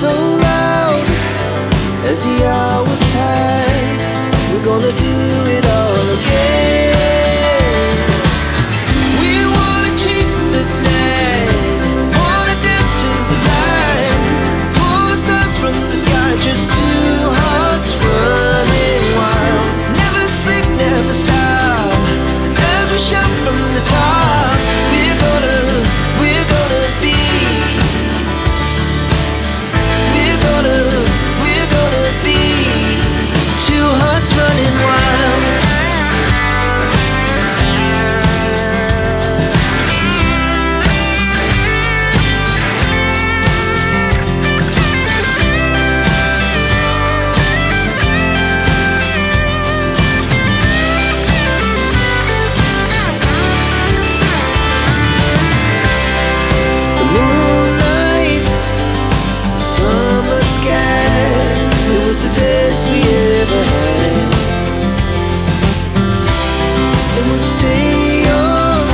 So loud as the hours pass. Was the best we ever had. And we'll stay young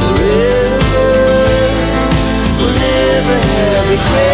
forever. We'll never have regrets.